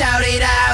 shout it out.